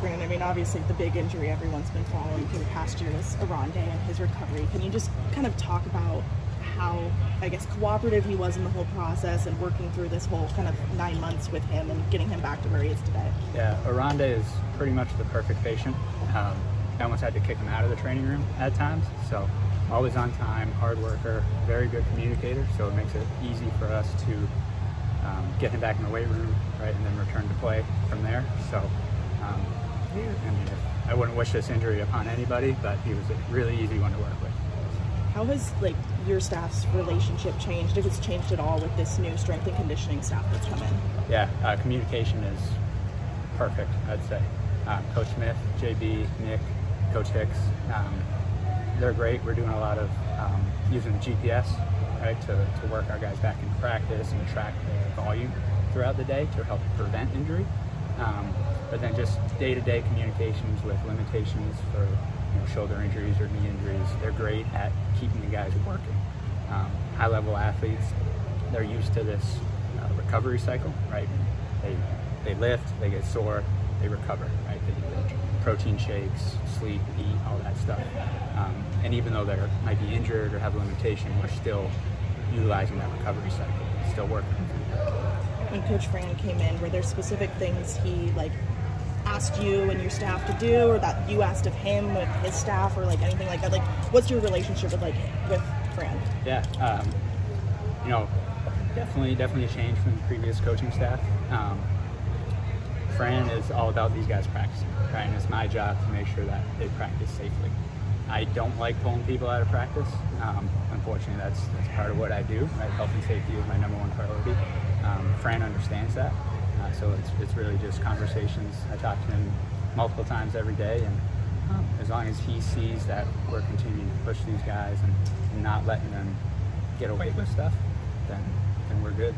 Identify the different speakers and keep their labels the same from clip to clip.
Speaker 1: Brandon, I mean, obviously the big injury everyone's been following for the past year is Oronde and his recovery. Can you just kind of talk about how, I guess, cooperative he was in the whole process and working through this whole kind of nine months with him and getting him back to where he is today?
Speaker 2: Yeah, Oronde is pretty much the perfect patient. Um, I almost had to kick him out of the training room at times. So always on time, hard worker, very good communicator. So it makes it easy for us to um, get him back in the weight room, right, and then return to play from there. So um, I mean, I wouldn't wish this injury upon anybody, but he was a really easy one to work with.
Speaker 1: How has like your staff's relationship changed, if it's changed at all, with this new strength and conditioning staff that's come in?
Speaker 2: Yeah, uh, communication is perfect, I'd say. Um, Coach Smith, JB, Nick, Coach Hicks, um, they're great. We're doing a lot of um, using GPS, right, to, to work our guys back in practice and track the volume throughout the day to help prevent injury. Um, but then just day-to-day communications with limitations for you know, shoulder injuries or knee injuries. They're great at keeping the guys working. Um, high-level athletes, they're used to this uh, recovery cycle, right? They they lift, they get sore, they recover, right? They, they protein shakes, sleep, eat, all that stuff. Um, and even though they might be injured or have a limitation, we're still utilizing that recovery cycle, still working.
Speaker 1: When Coach Fran came in, were there specific things he like asked you and your staff to do, or that you asked of him with his staff, or like anything like that? Like, what's your relationship with like with Fran?
Speaker 2: Yeah, um, you know, definitely, definitely a change from the previous coaching staff. Um, Fran is all about these guys practicing, right? And it's my job to make sure that they practice safely. I don't like pulling people out of practice. Um, unfortunately, that's that's part of what I do. Right? Health and safety is my number one priority. Um, Fran understands that, uh, so it's it's really just conversations. I talk to him multiple times every day, and um, as long as he sees that we're continuing to push these guys and, and not letting them get away with stuff, then then we're good.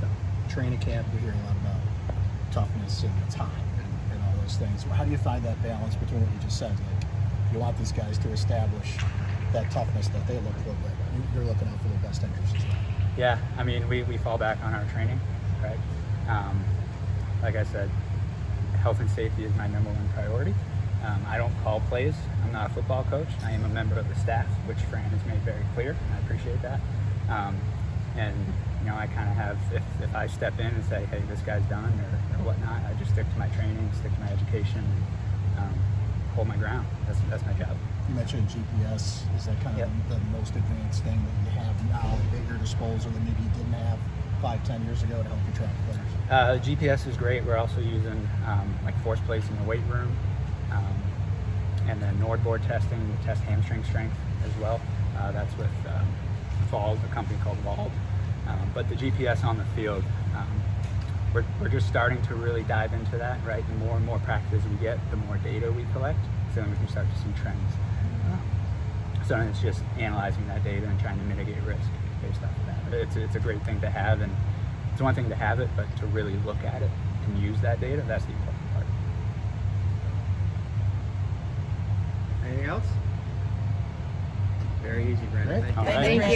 Speaker 2: So
Speaker 3: Training camp, we're hearing a lot about toughness and the time and, and all those things. How do you find that balance between what you just said? Like, you want these guys to establish that toughness that they look for, but you're looking out for their best interests as well.
Speaker 2: Yeah, I mean, we, we fall back on our training, right? Um, like I said, health and safety is my number one priority. Um, I don't call plays. I'm not a football coach. I am a member of the staff, which Fran has made very clear, and I appreciate that. Um, and you know, I kind of have, if, if I step in and say, hey, this guy's done or, or whatnot, I just stick to my training, stick to my education, and, um, hold my ground. That's, that's my job.
Speaker 3: You mentioned GPS. Is that kind of
Speaker 2: Yep.
Speaker 3: the, the most advanced thing that you have now at your disposal that maybe you didn't have five, ten years ago to help you track players?
Speaker 2: Uh, GPS is great. We're also using um, like force plates in the weight room, um, and then NordBord testing to test hamstring strength as well. Uh, that's with um, Vald, a company called Vald. Um, but the GPS on the field, um, we're, we're just starting to really dive into that. Right, the more and more practice we get, the more data we collect, so then we can start to see trends. Um, so then it's just analyzing that data and trying to mitigate risk based off of that. It's, it's a great thing to have, and it's one thing to have it, but to really look at it and use that data, that's the important part.
Speaker 4: Anything else? Very easy, Brandon.
Speaker 3: Great.
Speaker 4: Thank you.
Speaker 2: All right.
Speaker 1: Thank you.